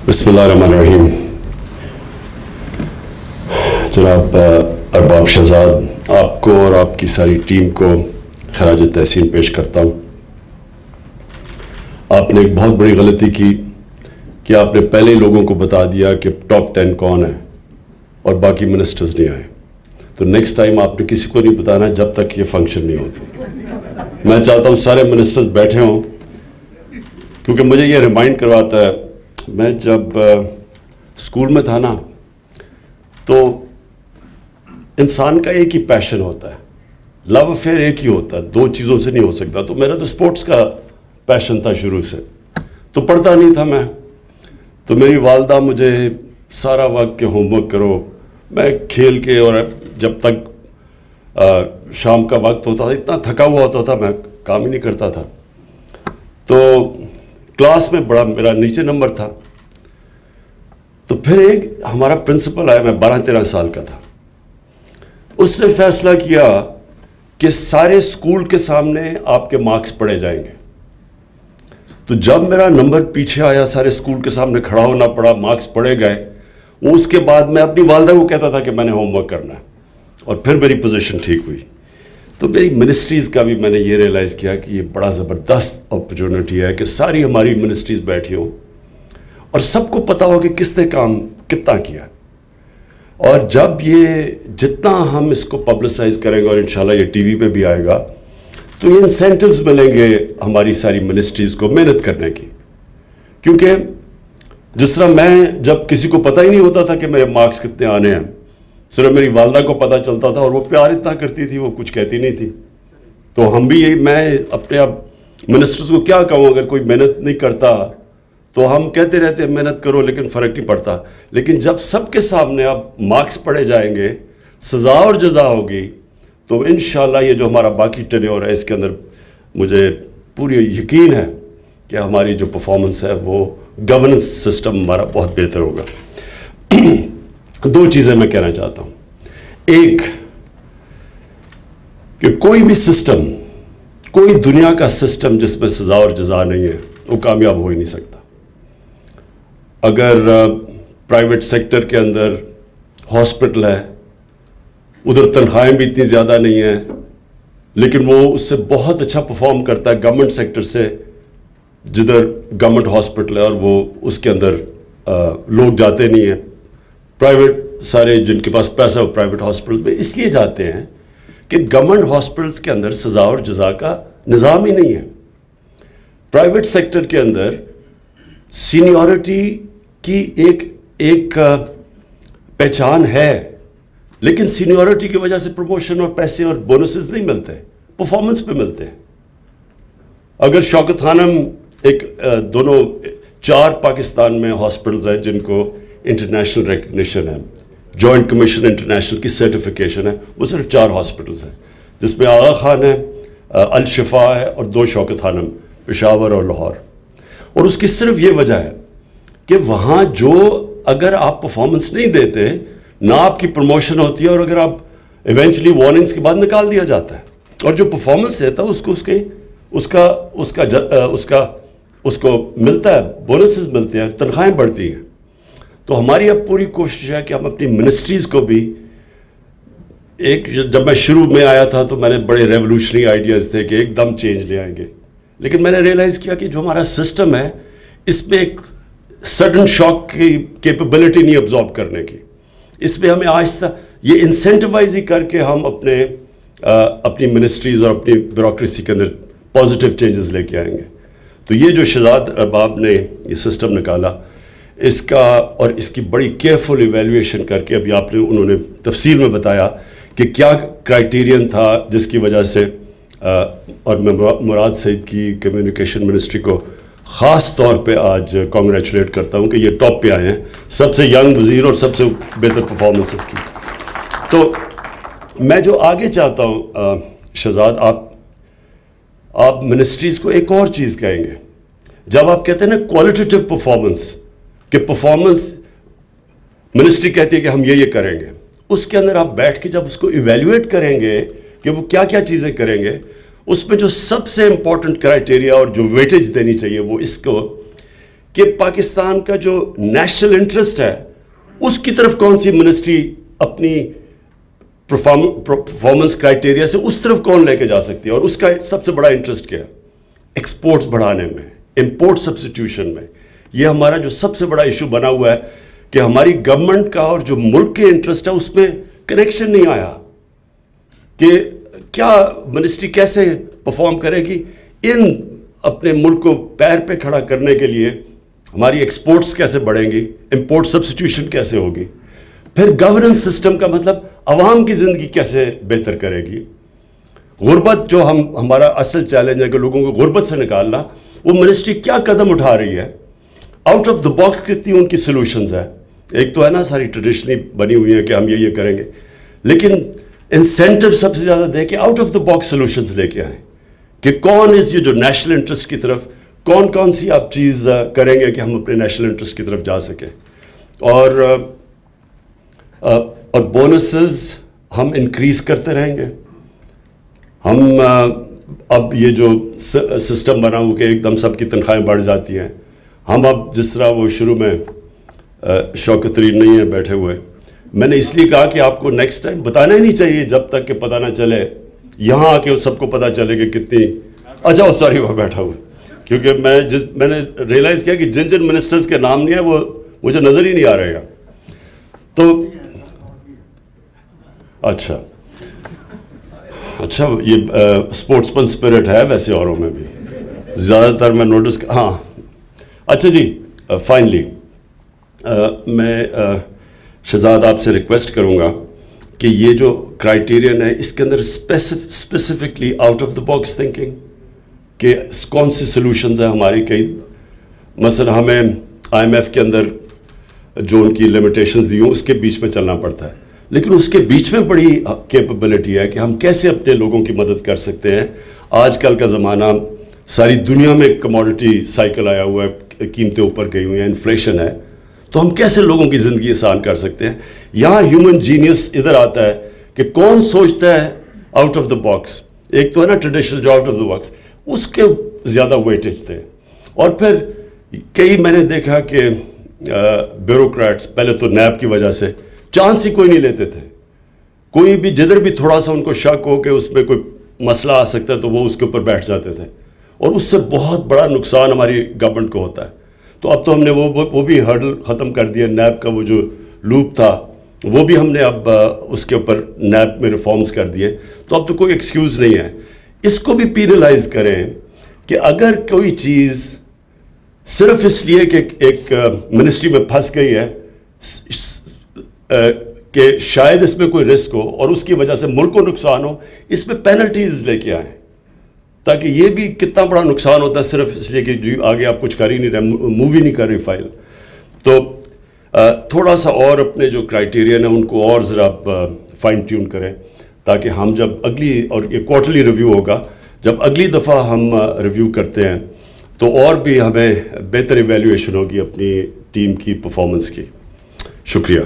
बसमीम जनाब अरबाब शहजाद, आपको और आपकी सारी टीम को खराज तहसीन पेश करता हूँ। आपने एक बहुत बड़ी गलती की कि आपने पहले ही लोगों को बता दिया कि टॉप टेन कौन है और बाकी मिनिस्टर्स नहीं आए। तो नेक्स्ट टाइम आपने किसी को नहीं बताना जब तक ये फ़ंक्शन नहीं होता। मैं चाहता हूँ सारे मिनिस्टर्स बैठे हों, क्योंकि मुझे ये रिमाइंड करवाता है मैं जब स्कूल में था ना तो इंसान का एक ही पैशन होता है। लव अफेयर एक ही होता है दो चीज़ों से नहीं हो सकता। तो मेरा तो स्पोर्ट्स का पैशन था शुरू से। तो पढ़ता नहीं था मैं। तो मेरी वालदा मुझे सारा वक्त के होमवर्क करो। मैं खेल के और जब तक आ, शाम का वक्त होता था इतना थका हुआ होता था मैं काम ही नहीं करता था। तो क्लास में बड़ा मेरा नीचे नंबर था। तो फिर एक हमारा प्रिंसिपल आया, मैं बारह तेरह साल का था। उसने फैसला किया कि सारे स्कूल के सामने आपके मार्क्स पढ़े जाएँगे। तो जब मेरा नंबर पीछे आया, सारे स्कूल के सामने खड़ा होना पड़ा, मार्क्स पढ़े गए, उसके बाद मैं अपनी वालदा को कहता था कि मैंने होमवर्क करना है। और फिर मेरी पोजीशन ठीक हुई। तो मेरी मिनिस्ट्रीज़ का भी मैंने ये रियलाइज़ किया कि ये बड़ा ज़बरदस्त अपॉर्चुनिटी है कि सारी हमारी मिनिस्ट्रीज़ बैठी हों और सबको पता हो कि किसने काम कितना किया। और जब ये जितना हम इसको पब्लिसाइज करेंगे और इंशाल्लाह ये टीवी पे भी आएगा तो ये इंसेंटिव्स मिलेंगे हमारी सारी मिनिस्ट्रीज़ को मेहनत करने की। क्योंकि जिस तरह मैं, जब किसी को पता ही नहीं होता था कि मेरे मार्क्स कितने आने हैं सिर्फ़ मेरी वालदा को पता चलता था और वो प्यार इतना करती थी, वो कुछ कहती नहीं थी। तो हम भी यही, मैं अपने आप मिनिस्टर्स को क्या कहूँ, अगर कोई मेहनत नहीं करता तो हम कहते रहते मेहनत करो, लेकिन फ़र्क नहीं पड़ता। लेकिन जब सबके सामने आप मार्क्स पढ़े जाएँगे, सज़ा और जजा होगी तो इन ये जो हमारा बाकी टेन्योर है, इसके अंदर मुझे पूरी यकीन है कि हमारी जो परफॉर्मेंस है, वो गवर्नेंस सिस्टम हमारा बहुत बेहतर होगा। दो चीज़ें मैं कहना चाहता हूँ। एक कि कोई भी सिस्टम कोई दुनिया का सिस्टम जिसमें सज़ा और जजा नहीं है वो कामयाब हो ही नहीं सकता। अगर प्राइवेट सेक्टर के अंदर हॉस्पिटल है उधर तनख्वाहें भी इतनी ज़्यादा नहीं हैं लेकिन वो उससे बहुत अच्छा परफॉर्म करता है गवर्नमेंट सेक्टर से जिधर गवर्नमेंट हॉस्पिटल है और वो उसके अंदर आ, लोग जाते नहीं हैं। प्राइवेट सारे जिनके पास पैसा हो प्राइवेट हॉस्पिटल में इसलिए जाते हैं कि गवर्नमेंट हॉस्पिटल्स के अंदर सजा और जजा का निज़ाम ही नहीं है। प्राइवेट सेक्टर के अंदर सीनियरिटी की एक एक पहचान है, लेकिन सीनियरिटी की वजह से प्रमोशन और पैसे और बोनसेस नहीं मिलते परफॉर्मेंस पे मिलते हैं। अगर शौकत खानम एक दोनों, चार पाकिस्तान में हॉस्पिटल्स हैं जिनको इंटरनेशनल रिकग्निशन है। जॉइंट कमीशन इंटरनेशनल की सर्टिफिकेशन है। वो सिर्फ़ चार हॉस्पिटल्स हैं, जिसमें आगा खान है अल शिफा है और दो शौकत खानम, पेशावर और लाहौर। और उसकी सिर्फ़ ये वजह है कि वहाँ जो अगर आप परफॉर्मेंस नहीं देते, ना आपकी प्रमोशन होती है और अगर आप इवेंचुअली वार्निंग्स के बाद निकाल दिया जाता है। और जो परफॉर्मेंस देता है, उसको उसके, उसका उसका उसका, उसको मिलता है बोनसेस मिलते हैं, तनख्वाहें बढ़ती हैं। तो हमारी अब पूरी कोशिश है कि हम अपनी मिनिस्ट्रीज़ को भी एक जब मैं शुरू में आया था तो मैंने बड़े रेवोल्यूशनरी आइडियाज़ थे कि एकदम चेंज ले आएँगे। लेकिन मैंने रियलाइज़ किया कि जो हमारा सिस्टम है इसमें एक सडन शॉक की कैपेबिलिटी नहीं ऑब्जॉर्व करने की। इसमें हमें आज तक ये इंसेंटिवाइज ही करके हम अपने आ, अपनी मिनिस्ट्रीज़ और अपनी ब्यूरोक्रेसी के अंदर पॉजिटिव चेंजेस लेके आएँगे। तो ये जो शहजाद अरबाब ने ये सिस्टम निकाला इसका और इसकी बड़ी केयरफुल इवेल्यूएशन करके अभी आपने उन्होंने तफसील में बताया कि क्या क्राइटेरियन था जिसकी वजह से आ, और मैं मुराद सईद की कम्युनिकेशन मिनिस्ट्री को ख़ास तौर पे आज कॉन्ग्रेचुलेट करता हूँ कि ये टॉप पे आए हैं सबसे यंग वज़ीर और सबसे बेहतर परफॉर्मेंसेस की। तो मैं जो आगे चाहता हूँ शहजाद आप आप मिनिस्ट्रीज़ को एक और चीज़ कहेंगे। जब आप कहते हैं ना क्वालिटेटिव परफॉर्मेंस कि परफॉर्मेंस मिनिस्ट्री कहती है कि हम ये ये करेंगे। उसके अंदर आप बैठ के जब उसको इवेल्युएट करेंगे कि वो क्या क्या चीज़ें करेंगे, उसमें जो सबसे इंपॉर्टेंट क्राइटेरिया और जो वेटेज देनी चाहिए वो इसको कि पाकिस्तान का जो नेशनल इंटरेस्ट है, उसकी तरफ़ कौन सी मिनिस्ट्री अपनी परफॉर्मेंस क्राइटेरिया से उस तरफ़ कौन लेके जा सकती है? और उसका सबसे बड़ा इंटरेस्ट क्या है? एक्सपोर्ट्स बढ़ाने में इंपोर्ट सब्सटीट्यूशन में। ये हमारा जो सबसे बड़ा इशू बना हुआ है कि हमारी गवर्नमेंट का और जो मुल्क के इंटरेस्ट है, उसमें कनेक्शन नहीं आया कि क्या मिनिस्ट्री कैसे परफॉर्म करेगी। इन अपने मुल्क को पैर पे खड़ा करने के लिए हमारी एक्सपोर्ट्स कैसे बढ़ेंगी इंपोर्ट सब्सटीट्यूशन कैसे होगी। फिर गवर्नेंस सिस्टम का मतलब आवाम की ज़िंदगी कैसे बेहतर करेगी। गुर्बत जो हम, हमारा असल चैलेंज है कि लोगों को गुर्बत से निकालना, वो मिनिस्ट्री क्या कदम उठा रही है आउट ऑफ़ द बॉक्स कितनी उनकी सोल्यूशंस है? एक तो है ना, सारी ट्रेडिशनली बनी हुई है कि हम ये ये करेंगे। लेकिन इंसेंटिव सबसे ज़्यादा दें कि out of the box solutions लेके आए। कि कौन इस ये जो नेशनल इंटरेस्ट की तरफ़, कौन कौन सी आप चीज़ करेंगे कि हम अपने नेशनल इंटरेस्ट की तरफ़ जा सकें। और और बोनसेस हम इंक्रीज़ करते रहेंगे। हम अब ये जो सिस्टम बना हुआ कि एकदम सबकी तनख्वाहें बढ़ जाती हैं। हम अब जिस तरह वो शुरू में शौकतरीन नहीं है, बैठे हुए, मैंने इसलिए कहा कि आपको नेक्स्ट टाइम बताना ही नहीं चाहिए जब तक कि पता ना चले, यहाँ आके उस सबको पता चले कि कितनी अच्छा वो सॉरी वो बैठा हुआ। क्योंकि मैं जिस, मैंने रियलाइज़ किया कि जिन जिन मिनिस्टर्स के नाम नहीं है, वो मुझे नज़र ही नहीं आ रहेगा तो अच्छा। अच्छा ये स्पोर्ट्समैन स्पिरिट है वैसे औरों में भी। ज़्यादातर मैं नोटिस हाँ। अच्छा जी फाइनली मैं शहजाद आपसे रिक्वेस्ट करूँगा कि ये जो क्राइटेरियन है, इसके अंदर specifically out of the box thinking कि कौन सी सोल्यूशन है हमारी कई मसला हमें आईएमएफ के अंदर जो उनकी लिमिटेशंस दी हूँ, उसके बीच में चलना पड़ता है। लेकिन उसके बीच में बड़ी कैपेबिलिटी है कि हम कैसे अपने लोगों की मदद कर सकते हैं। आजकल का ज़माना सारी दुनिया में कमोडिटी साइकिल आया हुआ है, कीमतें ऊपर गई हुई हैं इन्फ्लेशन है तो हम कैसे लोगों की ज़िंदगी आसान कर सकते हैं? यहाँ ह्यूमन जीनियस इधर आता है कि कौन सोचता है आउट ऑफ़ द बॉक्स एक तो है ना ट्रेडिशनल जो आउट ऑफ़ द बॉक्स उसके ज़्यादा वेटेज थे। और फिर कई मैंने देखा कि ब्यूरोक्रेट्स पहले तो नैब की वजह से चांस ही कोई नहीं लेते थे। कोई भी, जिधर भी थोड़ा सा उनको शक हो कि उसमें कोई मसला आ सकता है तो वो उसके ऊपर बैठ जाते थे। और उससे बहुत बड़ा नुकसान हमारी गवर्नमेंट को होता है। तो अब तो हमने वो वो भी हर्डल ख़त्म कर दिया नैब का वो जो लूप था, वो भी हमने अब उसके ऊपर नैब में रिफॉर्म्स कर दिए। तो अब तो कोई एक्सक्यूज़ नहीं है। इसको भी पीनलाइज करें कि अगर कोई चीज़ सिर्फ़ इसलिए कि एक मिनिस्ट्री में फंस गई है कि शायद इसमें कोई रिस्क हो और उसकी वजह से मुल्क को नुकसान हो, इसमें पेनल्टीज लेके आए। ताकि ये भी कितना बड़ा नुकसान होता है सिर्फ़ इसलिए कि जी आगे आप कुछ कर ही नहीं रहे मूवी नहीं कर रही फ़ाइल। तो थोड़ा सा और अपने जो क्राइटेरियन है, उनको और ज़रा फाइन ट्यून करें, ताकि हम जब अगली, और ये क्वार्टरली रिव्यू होगा, जब अगली दफ़ा हम रिव्यू करते हैं तो और भी हमें बेहतर इवेल्यूएशन होगी अपनी टीम की परफॉर्मेंस की। शुक्रिया।